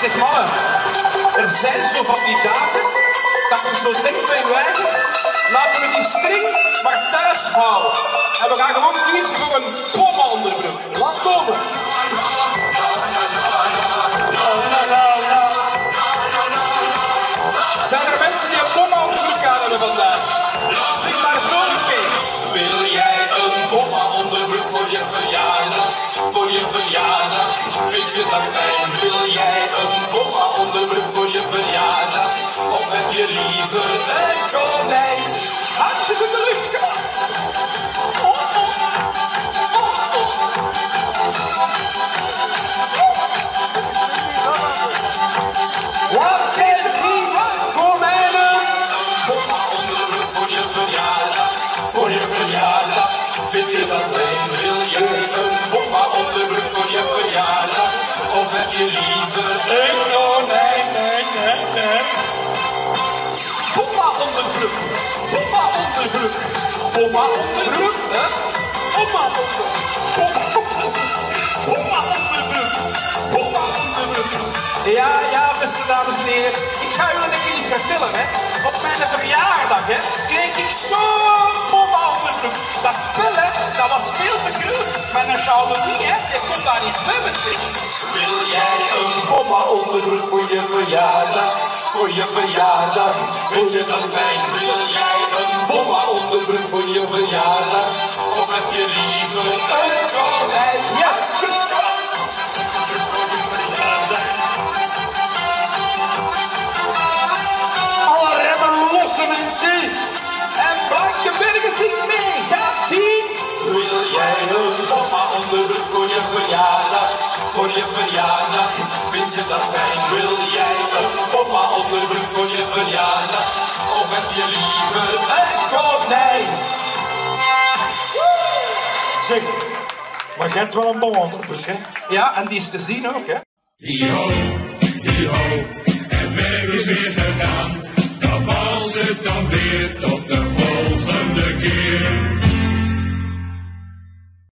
Zeg, mannen, er zijn zo van die dagen dat we zo dicht bij wijken. Laten we die string maar thuis houden. En we gaan gewoon kiezen voor je dat fijn? Wil jij een bomma onderbroek voor je verjaardag? Of heb je liever een konijn? Je liever een konijn? Bomma onderbroek. Bomma onderbroek. Bomma onderbroek. hè? Bomma onderbroek. Bomma onderbroek. Bomma onderbroek. Ja, ja, beste dames en heren. Ik ga Een Charlotte, hè, je kon daar niet. Wil jij een bomma onderbroek voor je verjaardag? Voor je verjaardag, vind je dat fijn? Wil jij een bomma onderbroek voor je verjaardag? Of heb je liever een konijn? Yes, Alle remmen lossen mensen. Voor je verjaardag, vind je dat fijn? Wil jij een bomma onderbroek voor je verjaardag? Of heb je liever een konijn? Zeg, maar jij hebt wel een bom onderbroek, hè? Ja, en die is te zien ook, hè? Hi-ho,